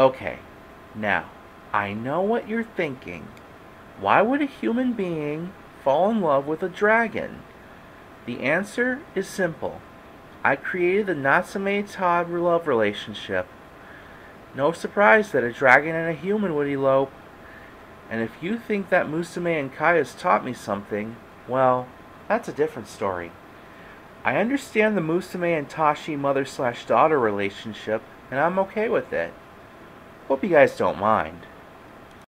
Okay, now, I know what you're thinking. Why would a human being fall in love with a dragon? The answer is simple. I created the Natsume Todd love relationship. No surprise that a dragon and a human would elope. And if you think that Musume and Kai has taught me something, well, that's a different story. I understand the Musume and Tashi mother slash daughter relationship, and I'm okay with it. Hope you guys don't mind.